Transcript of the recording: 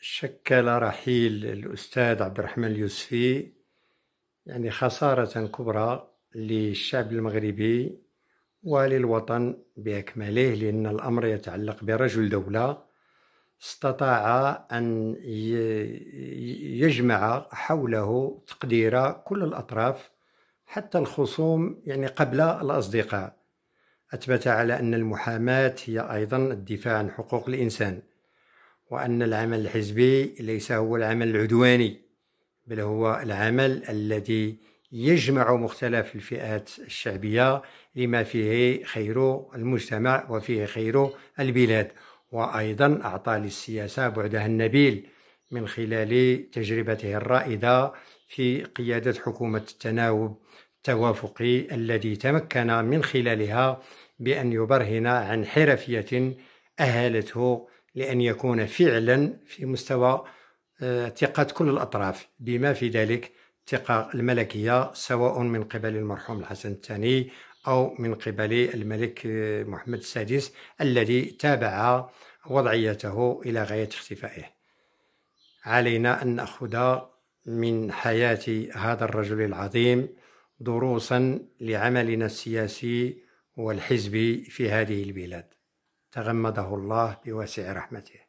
شكل رحيل الأستاذ عبد الرحمن اليوسفي يعني خسارة كبرى للشعب المغربي وللوطن بأكمله لأن الأمر يتعلق برجل دولة استطاع أن يجمع حوله تقدير كل الأطراف حتى الخصوم يعني قبل الأصدقاء. أثبت على أن المحاماة هي أيضا الدفاع عن حقوق الإنسان. وأن العمل الحزبي ليس هو العمل العدواني بل هو العمل الذي يجمع مختلف الفئات الشعبية لما فيه خير المجتمع وفيه خير البلاد. وأيضا أعطى للسياسة بعدها النبيل من خلال تجربته الرائدة في قيادة حكومة التناوب التوافقي الذي تمكن من خلالها بأن يبرهن عن حرفية أهلته لأن يكون فعلا في مستوى آه، ثقة كل الأطراف. بما في ذلك الثقة الملكية سواء من قبل المرحوم الحسن الثاني أو من قبل الملك آه، محمد السادس الذي تابع وضعيته إلى غاية اختفائه. علينا أن نأخذ من حياة هذا الرجل العظيم دروسا لعملنا السياسي والحزبي في هذه البلاد. تغمده الله بواسع رحمته.